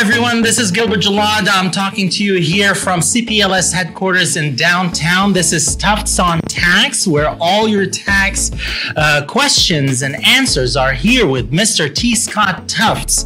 everyone. This is Gilbert Jalad. I'm talking to you here from CPLS headquarters in downtown. This is Tufts on Tax, where all your tax uh, questions and answers are here with Mr. T. Scott Tufts.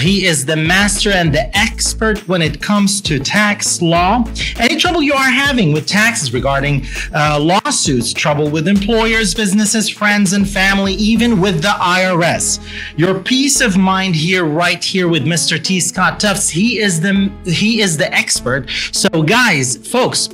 He is the master and the expert when it comes to tax law. Any trouble you are having with taxes regarding uh, lawsuits, trouble with employers, businesses, friends, and family, even with the IRS. Your peace of mind here, right here with Mr. T. Scott Tufts. He is the he is the expert. So, guys, folks,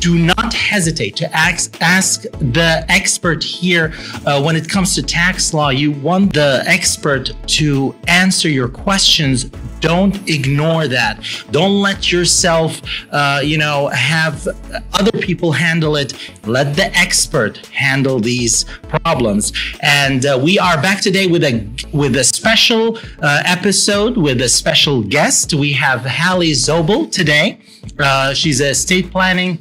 do not hesitate to ask, ask the expert here uh, when it comes to tax law. You want the expert to answer your questions. Don't ignore that. Don't let yourself, uh, you know, have other people handle it. Let the expert handle these problems. And uh, we are back today with a with a special uh, episode with a special guest. We have Hallie Zobel today. Uh, she's a estate planning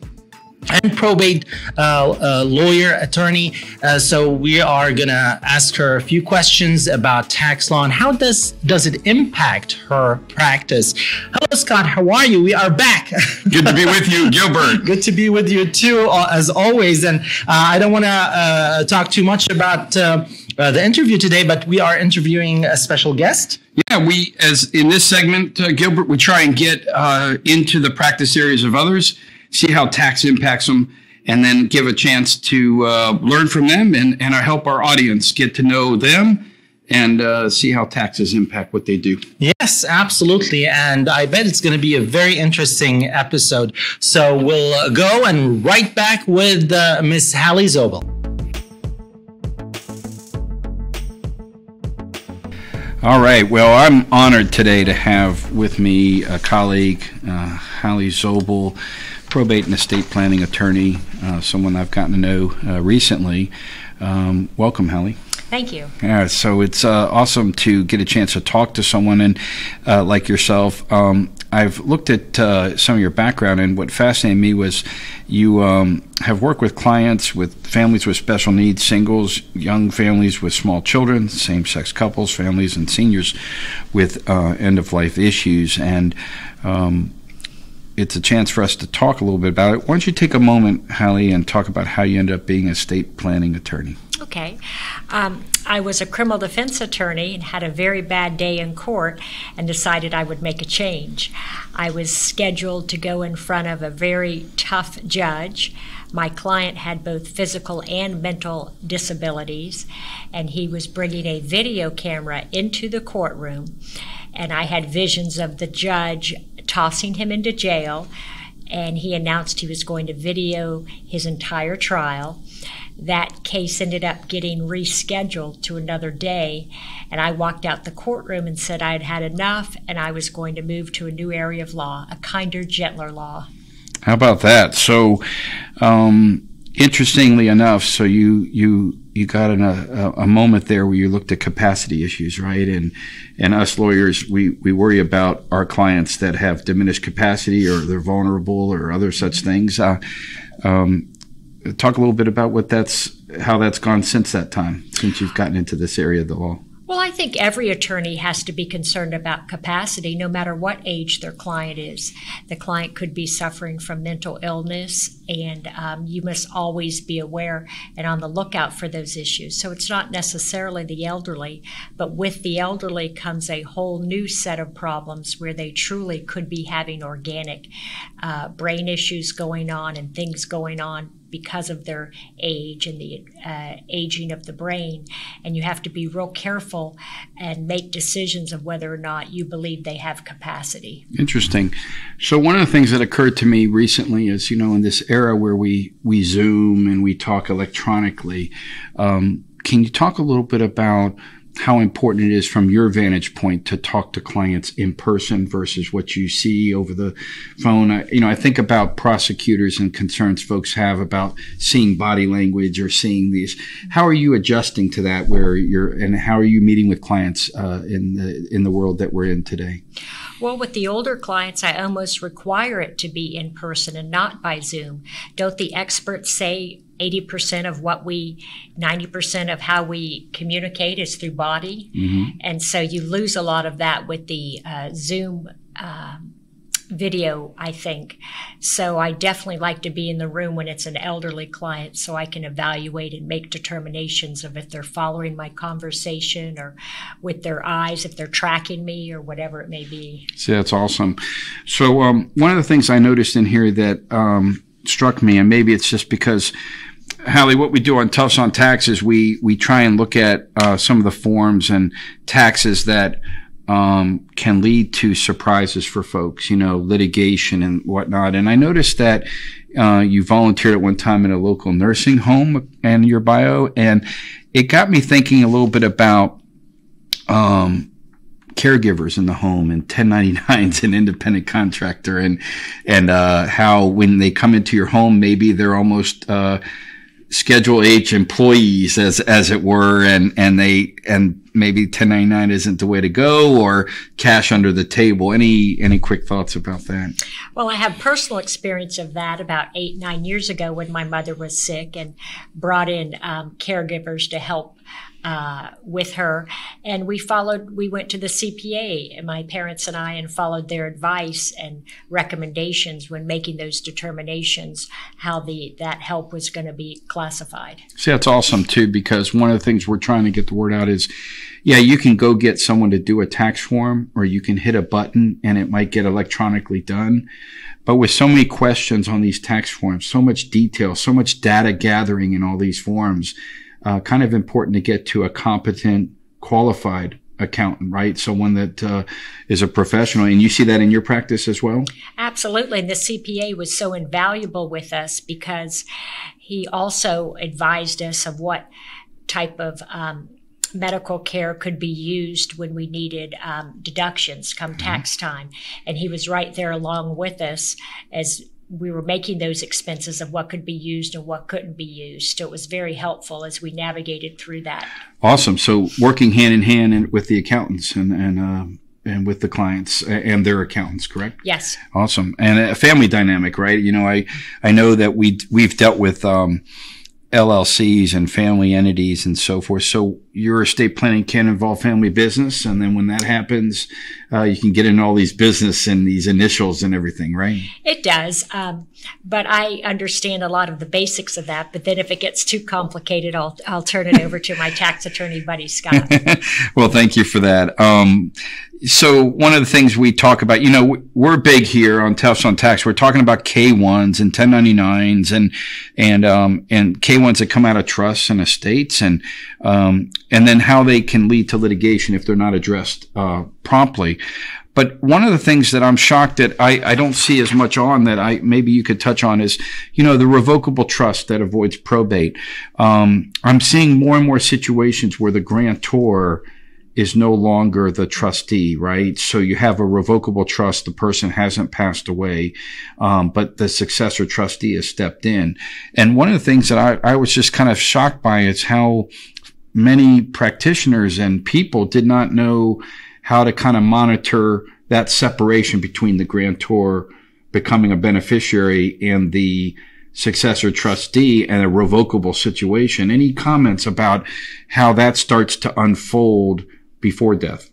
and probate uh, uh, lawyer attorney. Uh, so we are gonna ask her a few questions about tax law and how does does it impact her practice? Hello scott. How are you? We are back. Good to be with you gilbert. Good to be with you too uh, as always. And uh, i don't want to uh, talk too much about the interview today but we are interviewing a special guest. Yeah, we as in this segment, uh, Gilbert, we try and get uh, into the practice areas of others see how tax impacts them, and then give a chance to uh, learn from them and, and help our audience get to know them and uh, see how taxes impact what they do. Yes, absolutely. And I bet it's going to be a very interesting episode. So we'll uh, go and right back with uh, Miss Hallie Zobel. All right. Well, I'm honored today to have with me a colleague, uh, Hallie Zobel probate and estate planning attorney, uh, someone I've gotten to know uh, recently. Um, welcome, Hallie. Thank you. Yeah, so it's uh, awesome to get a chance to talk to someone and uh, like yourself. Um, I've looked at uh, some of your background, and what fascinated me was you um, have worked with clients with families with special needs, singles, young families with small children, same sex couples, families, and seniors with uh, end of life issues. And um, it's a chance for us to talk a little bit about it. Why don't you take a moment, Hallie, and talk about how you ended up being a state planning attorney? Okay. Um, I was a criminal defense attorney and had a very bad day in court and decided I would make a change. I was scheduled to go in front of a very tough judge. My client had both physical and mental disabilities, and he was bringing a video camera into the courtroom. And I had visions of the judge tossing him into jail, and he announced he was going to video his entire trial. That case ended up getting rescheduled to another day, and I walked out the courtroom and said I had had enough and I was going to move to a new area of law, a kinder, gentler law. How about that? So, um, interestingly enough, so you you you got in a, a moment there where you looked at capacity issues, right? And and us lawyers, we we worry about our clients that have diminished capacity or they're vulnerable or other such things. Uh, um, talk a little bit about what that's how that's gone since that time, since you've gotten into this area of the law. Well, I think every attorney has to be concerned about capacity, no matter what age their client is. The client could be suffering from mental illness, and um, you must always be aware and on the lookout for those issues. So it's not necessarily the elderly, but with the elderly comes a whole new set of problems where they truly could be having organic uh, brain issues going on and things going on because of their age and the uh, aging of the brain. And you have to be real careful and make decisions of whether or not you believe they have capacity. Interesting. So one of the things that occurred to me recently is, you know, in this era where we we Zoom and we talk electronically, um, can you talk a little bit about how important it is from your vantage point to talk to clients in person versus what you see over the phone. I, you know, I think about prosecutors and concerns folks have about seeing body language or seeing these. How are you adjusting to that? Where you're and how are you meeting with clients uh, in the in the world that we're in today? Well, with the older clients, I almost require it to be in person and not by Zoom. Don't the experts say 80% of what we, 90% of how we communicate is through body. Mm-hmm. And so you lose a lot of that with the uh, Zoom um, video, I think. So I definitely like to be in the room when it's an elderly client so I can evaluate and make determinations of if they're following my conversation or with their eyes, if they're tracking me or whatever it may be. See, that's awesome. So, um, one of the things I noticed in here that um, struck me, and maybe it's just because. Hallie, what we do on Tufts on Taxes, we we try and look at uh, some of the forms and taxes that um, can lead to surprises for folks, you know, litigation and whatnot. And I noticed that uh, you volunteered at one time in a local nursing home and your bio, and it got me thinking a little bit about um, caregivers in the home and 1099s and independent contractor and and uh, how when they come into your home, maybe they're almost uh, Schedule H employees, as as it were, and and they and maybe 1099 isn't the way to go, or cash under the table. Any any quick thoughts about that? Well, I have personal experience of that about eight nine years ago when my mother was sick and brought in um, caregivers to help uh, with her. And we followed, we went to the CPA, and my parents and I, and followed their advice and recommendations when making those determinations how the that help was going to be classified. See, that's awesome too, because one of the things we're trying to get the word out is yeah, you can go get someone to do a tax form or you can hit a button and it might get electronically done. But with so many questions on these tax forms, so much detail, so much data gathering in all these forms, uh, kind of important to get to a competent, qualified accountant, right? Someone that uh, is a professional. And you see that in your practice as well? Absolutely. And the CPA was so invaluable with us because he also advised us of what type of um, medical care could be used when we needed um, deductions come mm-hmm. tax time. And he was right there along with us as we were making those expenses of what could be used and what couldn't be used. So it was very helpful as we navigated through that. Awesome. So working hand in hand with the accountants and and uh, and with the clients and their accountants, correct? Yes. Awesome. And a family dynamic, right? You know, I I know that we we've dealt with. Um, LLCs and family entities and so forth. So your estate planning can involve family business, and then when that happens, uh, you can get in all these business and these initials and everything, right? It does, um, but I understand a lot of the basics of that. But then if it gets too complicated, I'll I'll turn it over to my tax attorney buddy Scott. well, thank you for that. Um, so one of the things we talk about, you know, we're big here on Tufts on Tax. We're talking about K1s and 1099s and, and, um, and K1s that come out of trusts and estates and, um, and then how they can lead to litigation if they're not addressed, uh, promptly. But one of the things that I'm shocked that I, I don't see as much on that I maybe you could touch on is, you know, the revocable trust that avoids probate. Um, I'm seeing more and more situations where the grantor, is no longer the trustee, right? So you have a revocable trust. The person hasn't passed away, um, but the successor trustee has stepped in. And one of the things that I, I was just kind of shocked by is how many practitioners and people did not know how to kind of monitor that separation between the grantor becoming a beneficiary and the successor trustee and a revocable situation. Any comments about how that starts to unfold before death?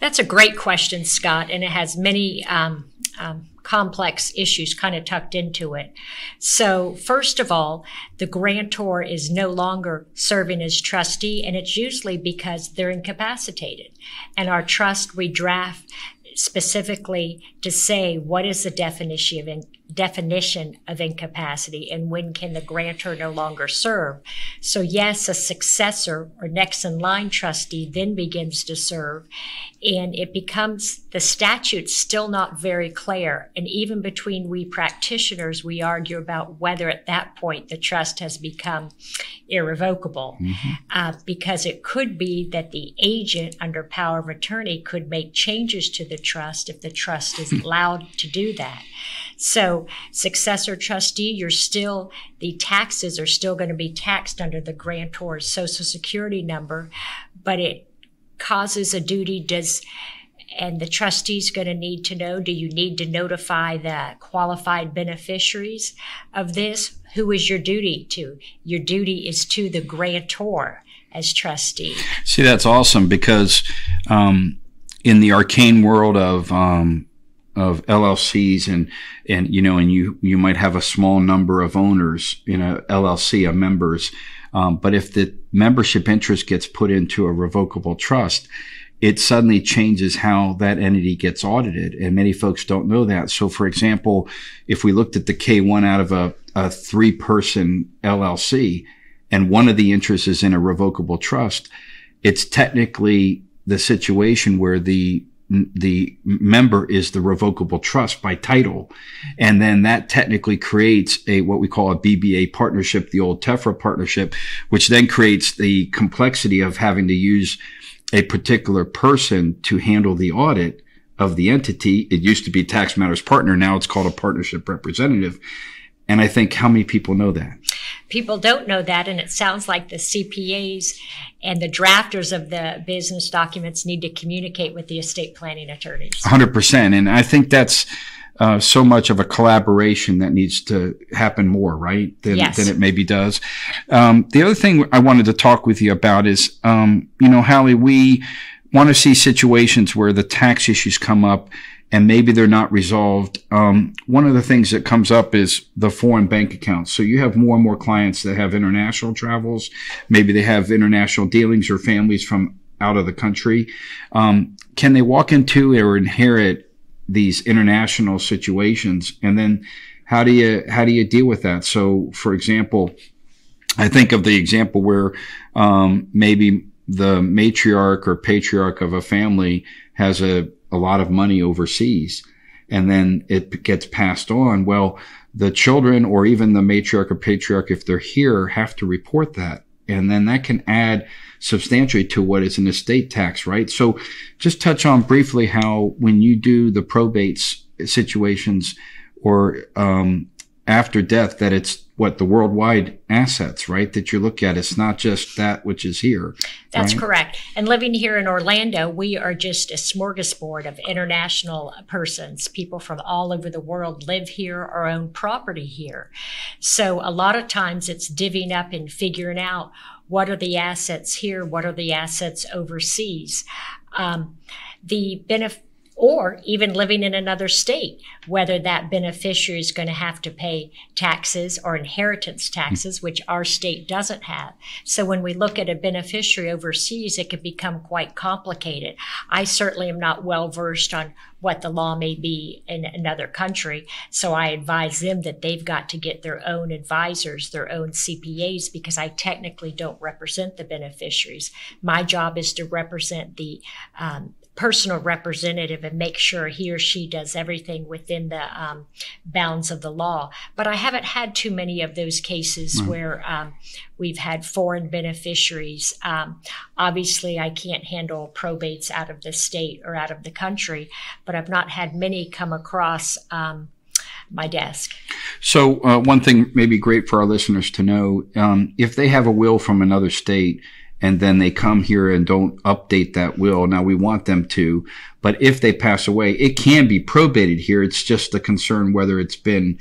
That's a great question, Scott, and it has many um, um, complex issues kind of tucked into it. So, first of all, the grantor is no longer serving as trustee, and it's usually because they're incapacitated. And our trust, we draft specifically to say what is the definition of in, definition of incapacity and when can the grantor no longer serve. So yes, a successor or next in line trustee then begins to serve and it becomes the statute's still not very clear. And even between we practitioners, we argue about whether at that point the trust has become irrevocable mm-hmm. uh, because it could be that the agent under power of attorney could make changes to the trust if the trust is allowed to do that. So, successor trustee, you're still, the taxes are still going to be taxed under the grantor's social security number, but it causes a duty. Does, and the trustee's going to need to know do you need to notify the qualified beneficiaries of this? Who is your duty to? Your duty is to the grantor as trustee. See, that's awesome because um, in the arcane world of um, of LLCs and and you know and you you might have a small number of owners in a LLC of members, um, but if the membership interest gets put into a revocable trust, it suddenly changes how that entity gets audited. And many folks don't know that. So, for example, if we looked at the K1 out of a, a three person LLC and one of the interests is in a revocable trust, it's technically the situation where the the member is the revocable trust by title. And then that technically creates a, what we call a BBA partnership, the old TEFRA partnership, which then creates the complexity of having to use a particular person to handle the audit of the entity. It used to be tax matters partner. Now it's called a partnership representative. And I think how many people know that? People don't know that. And it sounds like the CPAs and the drafters of the business documents need to communicate with the estate planning attorneys. 100%. And I think that's, uh, so much of a collaboration that needs to happen more, right? Than, yes. than it maybe does. Um, the other thing I wanted to talk with you about is, um, you know, Hallie, we want to see situations where the tax issues come up and maybe they're not resolved. Um, one of the things that comes up is the foreign bank accounts. So you have more and more clients that have international travels. Maybe they have international dealings or families from out of the country. Um, can they walk into or inherit these international situations and then how do you how do you deal with that so for example i think of the example where um, maybe the matriarch or patriarch of a family has a, a lot of money overseas. And then it gets passed on. Well the children or even the matriarch or patriarch if they're here have to report that. And then that can add substantially to what is an estate tax, right? So just touch on briefly how when you do the probates situations or um, after death, that it's what the worldwide assets, right? That you look at. It's not just that which is here. That's right? correct. And living here in Orlando, we are just a smorgasbord of international persons. People from all over the world live here or own property here. So a lot of times it's divvying up and figuring out what are the assets here? What are the assets overseas? Um, the benefit or even living in another state, whether that beneficiary is going to have to pay taxes or inheritance taxes, which our state doesn't have. So when we look at a beneficiary overseas, it can become quite complicated. I certainly am not well versed on what the law may be in another country. So I advise them that they've got to get their own advisors, their own CPAs, because I technically don't represent the beneficiaries. My job is to represent the um, personal representative and make sure he or she does everything within the um, bounds of the law. But I haven't had too many of those cases mm. where um, we've had foreign beneficiaries. Um, obviously, I can't handle probates out of the state or out of the country, but I've not had many come across um, my desk. So, uh, one thing may be great for our listeners to know um, if they have a will from another state and then they come here and don't update that will. Now we want them to, but if they pass away, it can be probated here. It's just a concern whether it's been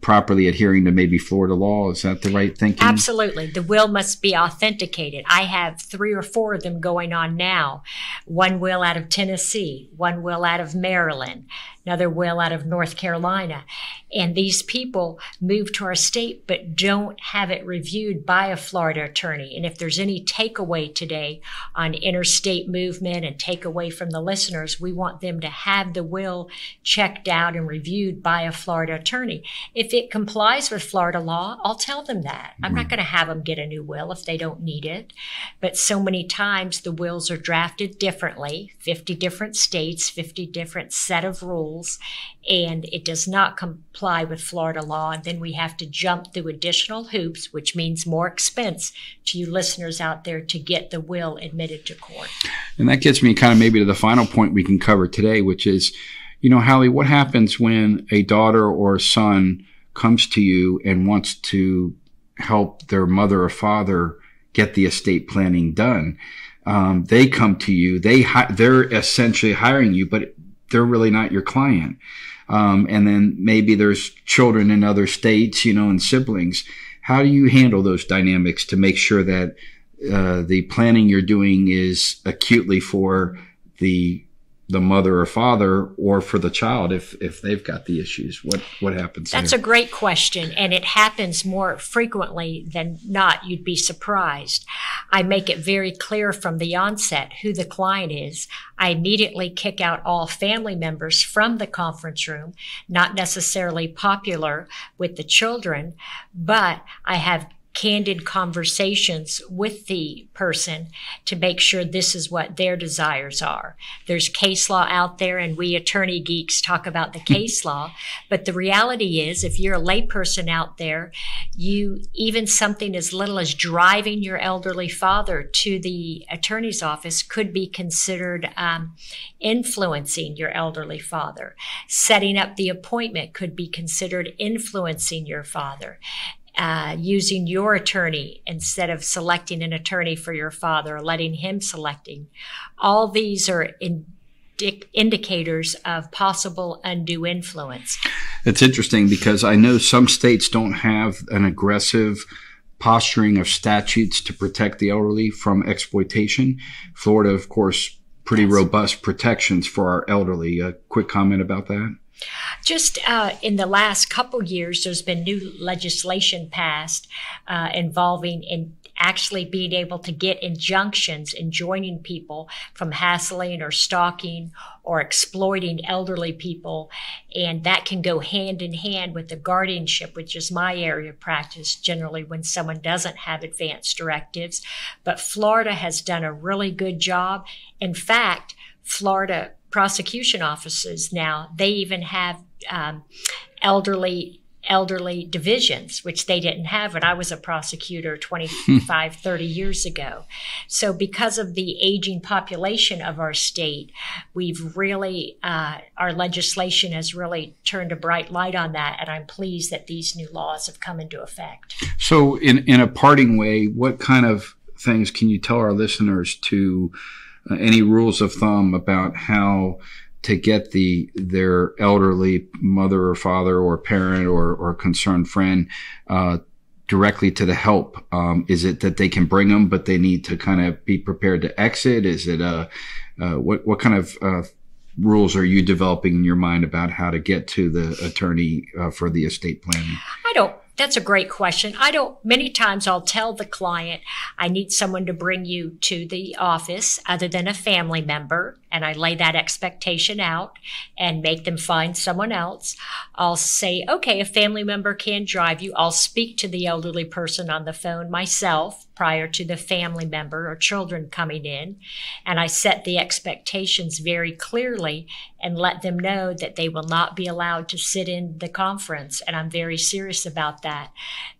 properly adhering to maybe Florida law. Is that the right thinking? Absolutely. The will must be authenticated. I have three or four of them going on now. One will out of Tennessee, one will out of Maryland, another will out of North Carolina. And these people move to our state but don't have it reviewed by a Florida attorney. And if there's any takeaway today on interstate movement and takeaway from the listeners, we want them to have the will checked out and reviewed by a Florida attorney. If it complies with Florida law, I'll tell them that. I'm not mm-hmm. going to have them get a new will if they don't need it. But so many times the wills are drafted differently, 50 different states, 50 different set of rules rules and it does not comply with Florida law. And then we have to jump through additional hoops, which means more expense to you listeners out there to get the will admitted to court. And that gets me kind of maybe to the final point we can cover today, which is, you know, Hallie, what happens when a daughter or son comes to you and wants to help their mother or father get the estate planning done? Um, they come to you. They hi- they're essentially hiring you, but they're really not your client. Um, and then maybe there's children in other states, you know, and siblings. How do you handle those dynamics to make sure that uh, the planning you're doing is acutely for the the mother or father or for the child if if they've got the issues. What what happens that's there? a great question and it happens more frequently than not you'd be surprised. I make it very clear from the onset who the client is. I immediately kick out all family members from the conference room not necessarily popular with the children but i have candid conversations with the person to make sure this is what their desires are. There's case law out there, and we attorney geeks talk about the case law. But the reality is, if you're a layperson out there, you even something as little as driving your elderly father to the attorney's office could be considered um, influencing your elderly father. Setting up the appointment could be considered influencing your father uh, using your attorney instead of selecting an attorney for your father letting him selecting. All these are indicators of possible undue influence. It's interesting because I know some states don't have an aggressive posturing of statutes to protect the elderly from exploitation. Florida, of course, pretty yes. robust protections for our elderly. A quick comment about that? Just uh, in the last couple years, there's been new legislation passed uh, involving in actually being able to get injunctions enjoining people from hassling or stalking or exploiting elderly people. And that can go hand in hand with the guardianship, which is my area of practice generally when someone doesn't have advance directives. But Florida has done a really good job. In fact, Florida prosecution offices now, they even have um, elderly elderly divisions, which they didn't have when I was a prosecutor 25, 30 years ago. So, because of the aging population of our state, we've really, uh, our legislation has really turned a bright light on that. And I'm pleased that these new laws have come into effect. So, in, in a parting way, what kind of things can you tell our listeners to? Uh, any rules of thumb about how to get the their elderly mother or father or parent or, or concerned friend uh, directly to the help? Um, is it that they can bring them, but they need to kind of be prepared to exit? Is it a uh, uh, what what kind of uh, rules are you developing in your mind about how to get to the attorney uh, for the estate planning? I don't that's a great question. I don't, many times I'll tell the client, I need someone to bring you to the office other than a family member. And I lay that expectation out and make them find someone else. I'll say, okay, a family member can drive you. I'll speak to the elderly person on the phone myself prior to the family member or children coming in. And I set the expectations very clearly and let them know that they will not be allowed to sit in the conference. And I'm very serious about that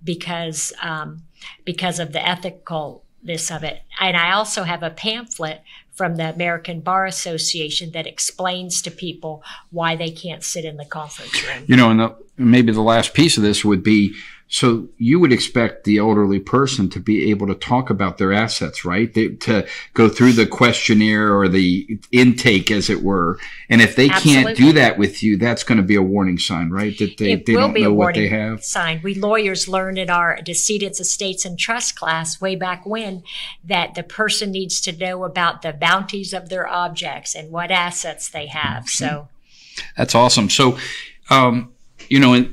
because um, because of the ethicalness of it. And I also have a pamphlet from the American Bar Association that explains to people why they can't sit in the conference room. You know, and the, maybe the last piece of this would be so you would expect the elderly person to be able to talk about their assets, right? They, to go through the questionnaire or the intake, as it were. And if they Absolutely. can't do that with you, that's going to be a warning sign, right? That they, they don't know what they have. Sign. We lawyers learned in our decedents, estates, and trust class way back when that the person needs to know about the bounties of their objects and what assets they have. So that's awesome. So, um, you know,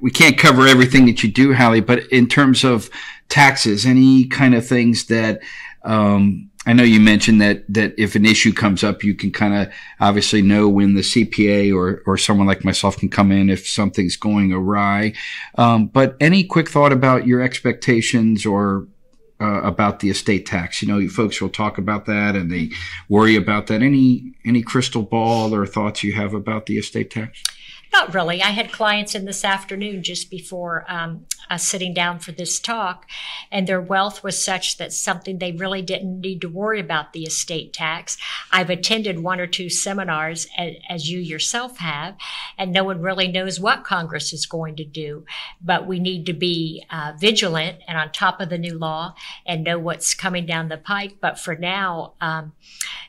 we can't cover everything that you do, Hallie, but in terms of taxes, any kind of things that, um, I know you mentioned that, that if an issue comes up, you can kind of obviously know when the CPA or, or someone like myself can come in if something's going awry. Um, but any quick thought about your expectations or uh, about the estate tax. You know, you folks will talk about that and they worry about that. Any any crystal ball or thoughts you have about the estate tax? Not really. I had clients in this afternoon just before um, sitting down for this talk, and their wealth was such that something they really didn't need to worry about the estate tax. I've attended one or two seminars, as, as you yourself have, and no one really knows what Congress is going to do. But we need to be uh, vigilant and on top of the new law and know what's coming down the pike. But for now, um,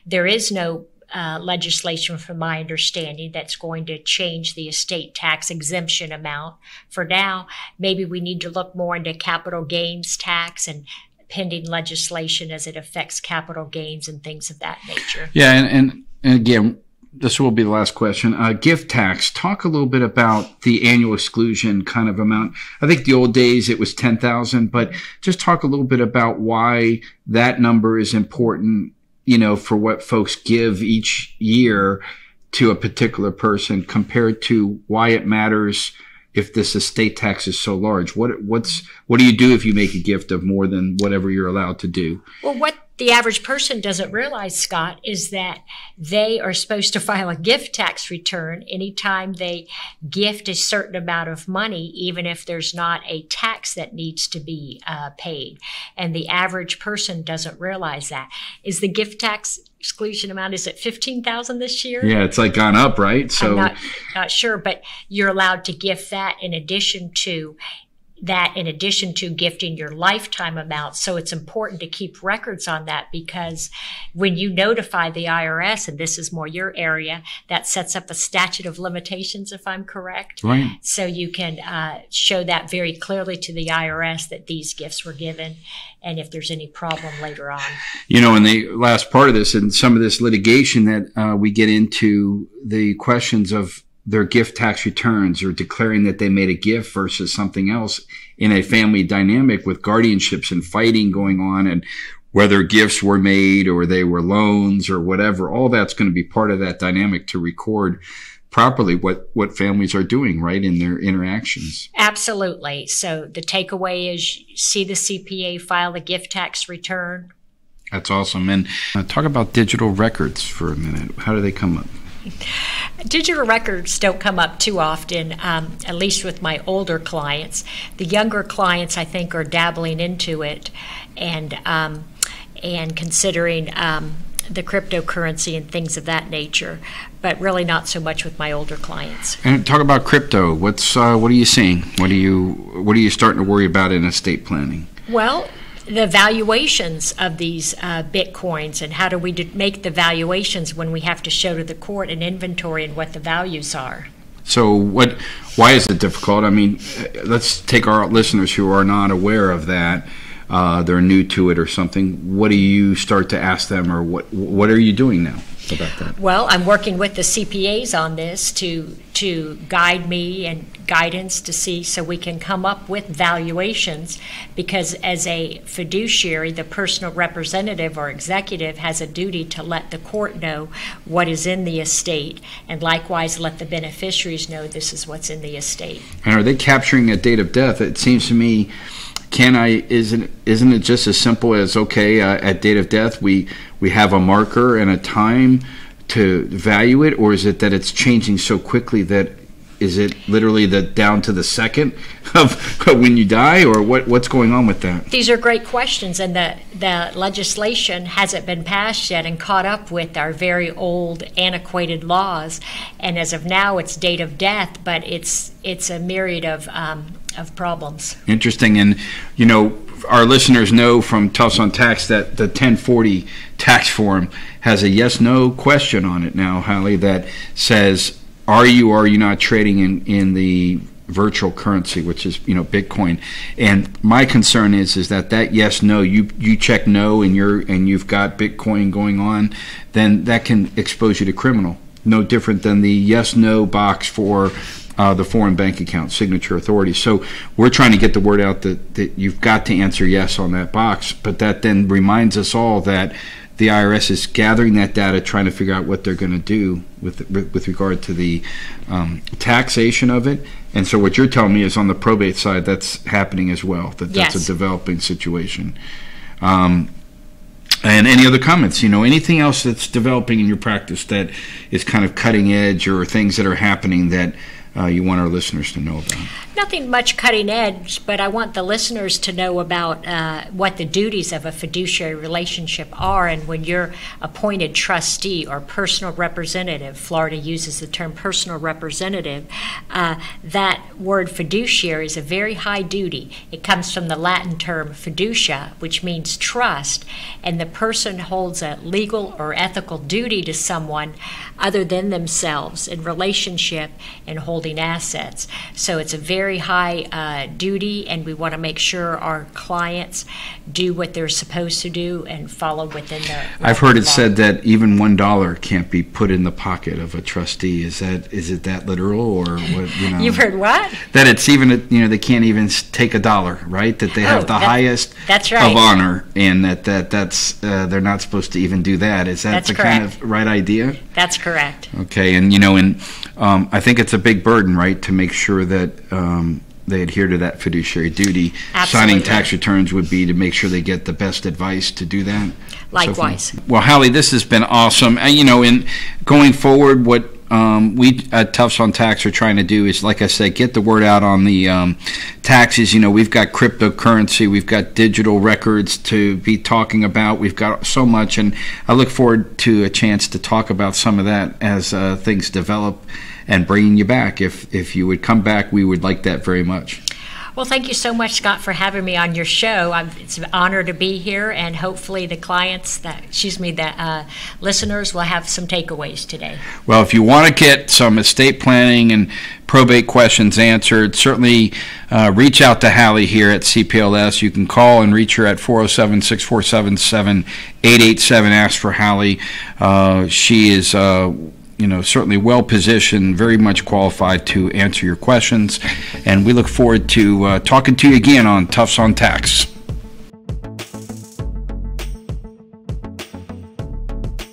there is no uh, legislation, from my understanding, that's going to change the estate tax exemption amount. For now, maybe we need to look more into capital gains tax and pending legislation as it affects capital gains and things of that nature. Yeah, and, and, and again, this will be the last question. Uh, gift tax. Talk a little bit about the annual exclusion kind of amount. I think the old days it was ten thousand, but just talk a little bit about why that number is important. You know, for what folks give each year to a particular person compared to why it matters if this estate tax is so large. What what's what do you do if you make a gift of more than whatever you're allowed to do? Well, what the average person doesn't realize, Scott, is that they are supposed to file a gift tax return anytime they gift a certain amount of money, even if there's not a tax that needs to be uh, paid. And the average person doesn't realize that. Is the gift tax exclusion amount is it 15,000 this year? Yeah, it's like gone up, right? So I'm not, not sure, but you're allowed to gift that in addition to that in addition to gifting your lifetime amount. So it's important to keep records on that because when you notify the IRS, and this is more your area, that sets up a statute of limitations, if I'm correct. Right. So you can uh, show that very clearly to the IRS that these gifts were given and if there's any problem later on. You know, in the last part of this and some of this litigation that uh, we get into the questions of their gift tax returns or declaring that they made a gift versus something else in a family dynamic with guardianships and fighting going on and whether gifts were made or they were loans or whatever, all that's going to be part of that dynamic to record properly what, what families are doing, right, in their interactions. Absolutely. So the takeaway is see the CPA file the gift tax return. That's awesome. And uh, talk about digital records for a minute. How do they come up? Digital records don't come up too often, um, at least with my older clients. The younger clients, I think, are dabbling into it and um, and considering um, the cryptocurrency and things of that nature, but really not so much with my older clients. And talk about crypto. What's uh, what are you seeing? What are you what are you starting to worry about in estate planning? Well, the valuations of these uh, bitcoins and how do we make the valuations when we have to show to the court an inventory and what the values are? So what why is it difficult? I mean let's take our listeners who are not aware of that uh, they're new to it or something. What do you start to ask them or what what are you doing now about that? Well, I'm working with the CPAs on this to to guide me and guidance to see so we can come up with valuations because as a fiduciary, the personal representative or executive has a duty to let the court know what is in the estate and likewise let the beneficiaries know this is what's in the estate. And are they capturing a date of death? It seems to me can I isn't isn't it just as simple as okay uh, at date of death we we have a marker and a time to value it or is it that it's changing so quickly that is it literally the down to the second of when you die or what what's going on with that these are great questions and the the legislation hasn't been passed yet and caught up with our very old antiquated laws and as of now it's date of death but it's it's a myriad of um, of problems. Interesting. And, you know, our listeners know from Tufts on Tax that the 1040 tax form has a yes no question on it now, Hallie, that says, are you or are you not trading in, in the virtual currency, which is you know Bitcoin. And my concern is is that that yes no you you check no and you're and you've got Bitcoin going on, then that can expose you to criminal. No different than the yes no box for uh, the foreign bank account signature authority. So we're trying to get the word out that, that you've got to answer yes on that box. But that then reminds us all that the IRS is gathering that data, trying to figure out what they're going to do with with regard to the um, taxation of it. And so what you're telling me is on the probate side, that's happening as well. That that's yes. a developing situation. Um, and any other comments? You know, anything else that's developing in your practice that is kind of cutting edge, or things that are happening that uh, you want our listeners to know about? Nothing much cutting edge, but I want the listeners to know about uh, what the duties of a fiduciary relationship are. And when you're appointed trustee or personal representative, Florida uses the term personal representative, uh, that word fiduciary is a very high duty. It comes from the Latin term fiducia, which means trust, and the person holds a legal or ethical duty to someone other than themselves in relationship and holds holding assets. So it's a very high uh, duty, and we want to make sure our clients do what they're supposed to do and follow within the. I've heard it law. said that even one dollar can't be put in the pocket of a trustee. Is that is it that literal or what? You know, You've heard what? that it's even you know they can't even take a dollar, right? That they have Oh, the that- highest that's right. of honor, and that that that's uh, they're not supposed to even do that. Is that That's the kind of right idea? That's correct. Okay, and you know, and um, I think it's a big burden, right, to make sure that um, they adhere to that fiduciary duty. Signing tax returns would be to make sure they get the best advice to do that. Likewise. So, well, Hallie, this has been awesome. And, you know, in going forward, what um, we at Tufts on Tax are trying to do is, like I said, get the word out on the um, taxes. You know, we've got cryptocurrency, we've got digital records to be talking about. We've got so much, and I look forward to a chance to talk about some of that as uh, things develop and bringing you back. If if you would come back, we would like that very much. Well, thank you so much, Scott, for having me on your show. I'm, it's an honor to be here, and hopefully the clients that, excuse me, the uh, listeners will have some takeaways today. Well, if you want to get some estate planning and probate questions answered, certainly uh, reach out to Hallie here at CPLS. You can call and reach her at 407 647 7887. Ask for Hallie. Uh, she is. You know, certainly well positioned, very much qualified to answer your questions. And we look forward to uh, talking to you again on Tufts on Tax.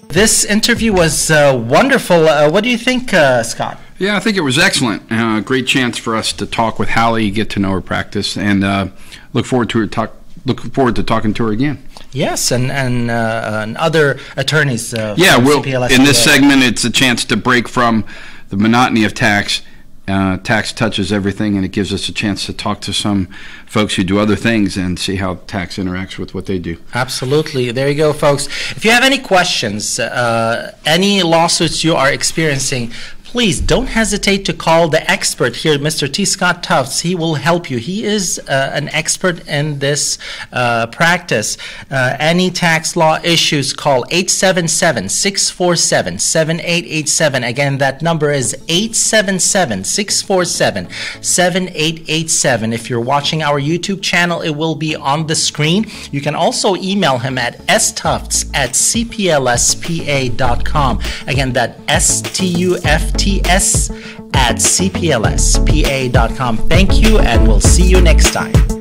This interview was uh, wonderful. Uh, what do you think, uh, Scott? Yeah, I think it was excellent. Uh, great chance for us to talk with Hallie, get to know her practice, and uh, look forward to her talk. Look forward to talking to her again. Yes, and and, uh, and other attorneys. Uh, Yeah, well, in this segment, it's a chance to break from the monotony of tax. Uh, tax touches everything, and it gives us a chance to talk to some folks who do other things and see how tax interacts with what they do. Absolutely. There you go, folks. If you have any questions, uh, any lawsuits you are experiencing, please don't hesitate to call the expert here, Mr. T. Scott Tufts. He will help you. He is uh, an expert in this uh, practice. Uh, any tax law issues, call 877 647 7887. Again, that number is 877 647 7887. If you're watching our YouTube channel, it will be on the screen. You can also email him at stufts at cplspa.com. Again, that S T U F T S at cplspa.com. Thank you, and we'll see you next time.